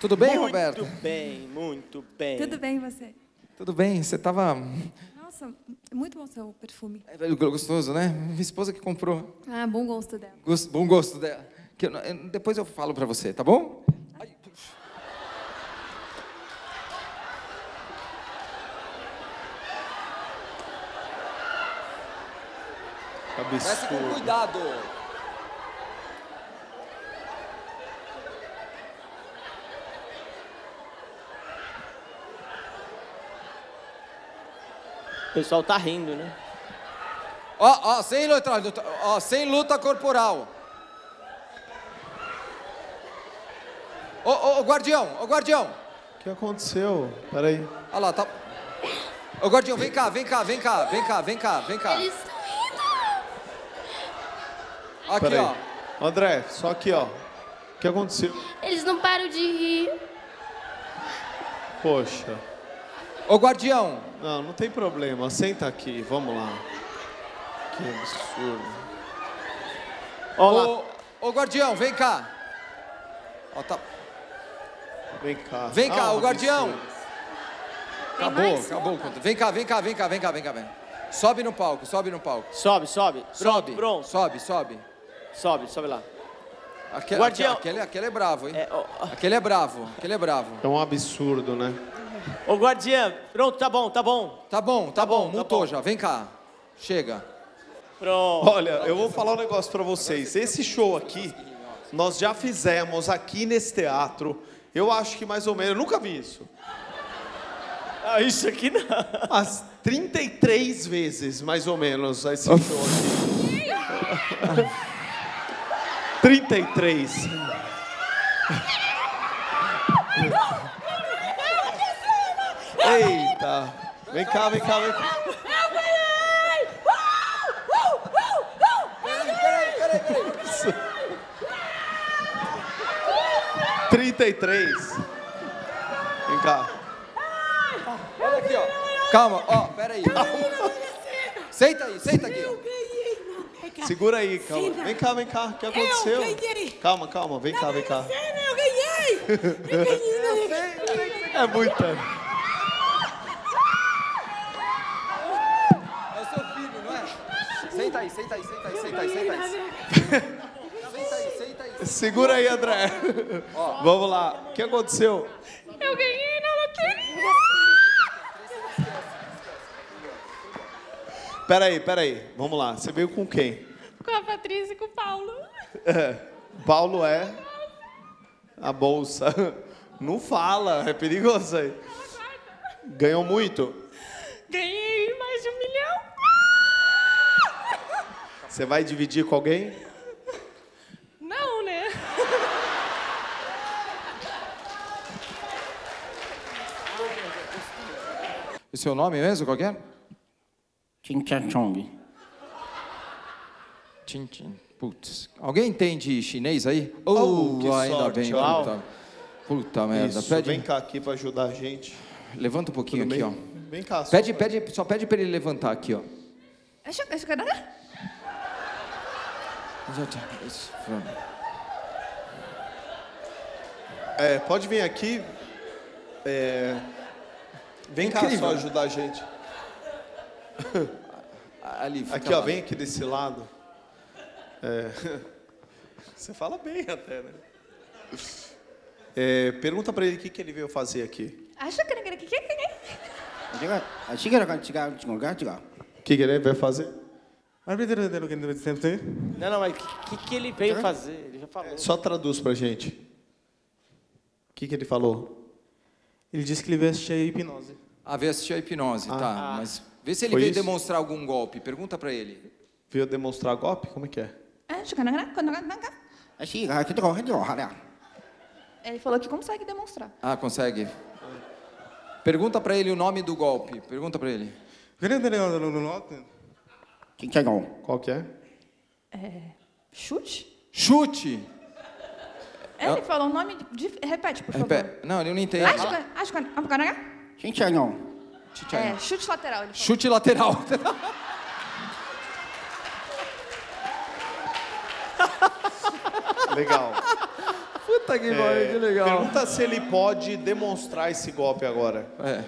Tudo bem, muito Roberto? bem, muito bem. Tudo bem, você? Tudo bem, você tava Nossa, muito bom seu perfume. é, gostoso, né? Minha esposa que comprou. Ah, bom gosto dela. Gos- Bom gosto dela. Que eu depois eu falo pra você, tá bom? Ai. Desce com cuidado. Pessoal tá rindo, né? Ó, ó, sem luta, ó, sem luta corporal. Ô, ô, ô, guardião, ô, guardião. O que aconteceu? Peraí. Olha lá, tá. Ô, guardião, vem cá, vem cá, vem cá, vem cá, vem cá, vem cá. Eles estão rindo. Aqui, Peraí. ó. André, só aqui, ó. O que aconteceu? Eles não param de rir. Poxa. Ô, guardião. Não, não tem problema. Senta aqui, vamos lá. Que absurdo. Ó lá. Ô, ô, guardião, vem cá. Ó, tá. Vem cá. Vem cá, Ah, o um guardião. absurdo. Acabou, mais? acabou o conto. Vem cá, vem cá, vem cá, vem cá, vem cá, vem. Sobe no palco, sobe no palco. Sobe, sobe. Sobe, Pronto, sobe, sobe. sobe, sobe lá. Aquele, Guardião. aquele, aquele é bravo, hein? É, ó. Aquele é bravo, aquele é bravo. É um absurdo, né? Ô, guardiã, pronto, tá bom, tá bom. Tá bom, tá, bom, bom, tá multou bom. já. Vem cá. Chega. Pronto. Olha, eu vou falar um negócio pra vocês. Esse show aqui, nós já fizemos aqui nesse teatro. Eu acho que mais ou menos, eu nunca vi isso. Ah, isso aqui não. Umas 33 vezes, mais ou menos, esse show aqui. 33. Eita! Vem cá, vem cá, vem cá. Peraí, peraí, peraí. 33. Vem cá. Olha aqui, ó. Calma, ó, peraí. Senta aí, senta aqui, ó. Segura aí, calma. Vem cá, vem cá. O que aconteceu? Calma, calma. Vem cá, vem cá. Eu ganhei! Eu ganhei! É muita. É o seu filho, não é? Senta aí, senta aí, senta aí, senta aí, senta aí. Senta aí, senta aí. Segura aí, André. Vamos lá. O que aconteceu? Eu ganhei na loteria! Peraí, peraí. Vamos lá. Você veio com quem? Com a Patrícia e com o Paulo. Paulo é a bolsa. Não fala, é perigoso aí. Ganhou muito? Ganhei Você vai dividir com alguém? Não, né? O seu nome mesmo, qual é? Ching Chang Chong. Tchim, tchim. Putz. Alguém entende chinês aí? Oh, que ainda sorte, bem. Puta, puta merda. Isso, Pede, vem cá aqui pra ajudar a gente. levanta um pouquinho Tudo aqui, bem? ó. Vem cá. só Pede, pra- pede, só pede pra ele levantar aqui, ó. Acho, acho que era... Isso, vamos. É, pode vir aqui. É... Vem cá só ajudar a gente. Ali, aqui, ó, vem aqui desse lado. É... Você fala bem até, né? É, pergunta para ele o que, que ele veio fazer aqui. Acho que ele veio fazer. O que ele veio fazer? Não, não, mas o que, que ele veio fazer? Ele já falou. Só traduz pra gente. O que, que ele falou? Ele disse que ele veio assistir a hipnose. Ah, veio assistir a hipnose, Ah. tá. Mas vê se ele Foi veio isso? demonstrar algum golpe. Pergunta para ele. Veio demonstrar golpe? Como é que é? Assim, ah, tudo correndo, olha. Ele falou que consegue demonstrar. Ah, consegue. Pergunta para ele o nome do golpe. Pergunta para ele. Quem quer um? Qual que é? é... Chute? Chute! É, ele falou o nome. De... Repete, por favor. Não, ele não entende. Acho que. Quem quer um? É, chute lateral. Chute lateral. Legal. Puta que pariu, é, que legal. Pergunta se ele pode demonstrar esse golpe agora. É.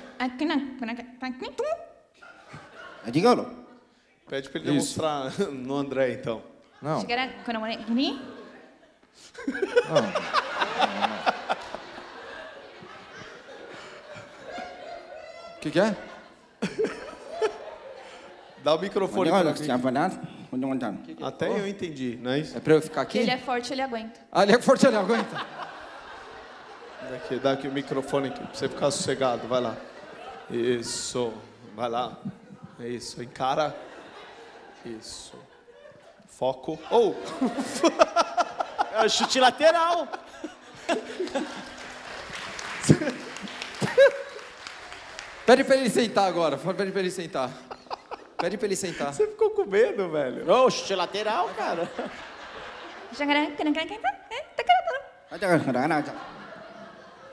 Diga-lo. Pede para ele Isso. demonstrar no André, então. Não. quer quando eu O que, que é? Dá o microfone para mim. É? Até eu entendi, não é isso? É para eu ficar aqui? Ele é forte, ele aguenta. Ah, ele é forte, ele aguenta. Daqui, dá aqui o microfone aqui, pra você ficar sossegado, vai lá. Isso, vai lá. É isso, encara. Isso. Foco. Ou! Oh. é chute lateral! Pede pra ele sentar agora. Pede pra ele sentar. Pede pra ele sentar. Você ficou com medo, velho. Ô, oh, chute lateral, cara.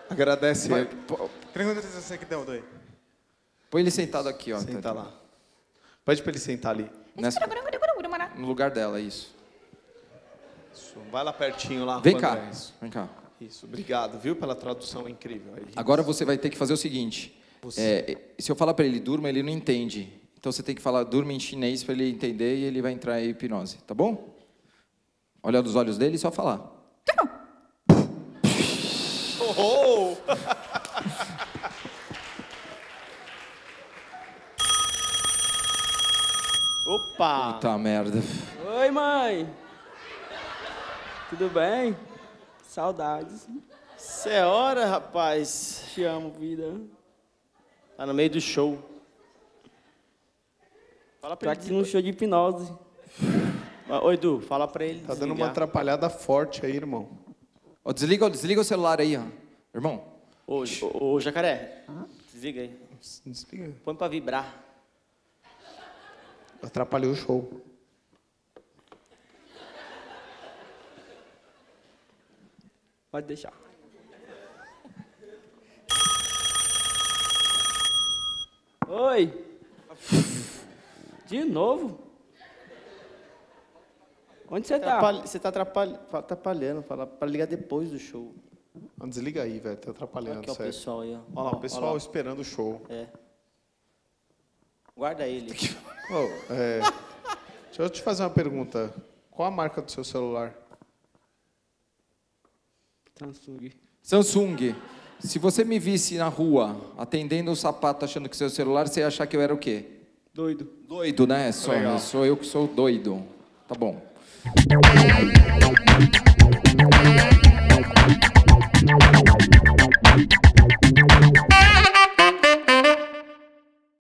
Agradece ele. Põe ele sentado aqui, ó. Senta lá. Pede pra ele sentar ali. Nessa- no lugar dela, isso. Isso. Vai lá pertinho lá. Vem cá. Isso. Vem cá. Isso, obrigado, viu, pela tradução incrível. aí. Agora você vai ter que fazer o seguinte. É, se eu falar pra ele durma, ele não entende. Então você tem que falar durma em chinês pra ele entender e ele vai entrar em hipnose, tá bom? Olha nos olhos dele e só falar. Oh! Opa! Puta merda. Oi, mãe. Tudo bem? Saudades. Cê é hora, rapaz. Te amo, vida. Tá no meio do show. Fala pra ele. aqui no show de hipnose. Ah, Ô, Edu, fala pra ele Tá dando uma desligar. atrapalhada forte aí, irmão. Ó, desliga, desliga o celular aí, ó. Irmão. Ô, ô, ô, jacaré, desliga aí. Desliga. Põe pra vibrar. Atrapalhou o show. Pode deixar. Oi. De novo? Onde você tá? Você tá atrapalha- atrapalhando. Fala pra ligar depois do show. Desliga aí, velho. Tá atrapalhando, Aqui, ó, o sério. pessoal aí, ó. Olha lá, o pessoal Olha lá. esperando o show. É. Guarda ele. Ô, é, deixa eu te fazer uma pergunta. Qual a marca do seu celular? Samsung. Samsung. Se você me visse na rua atendendo o sapato achando que seu celular, você ia achar que eu era o quê? Doido. Doido, né? Legal. sou eu que sou doido. Tá bom.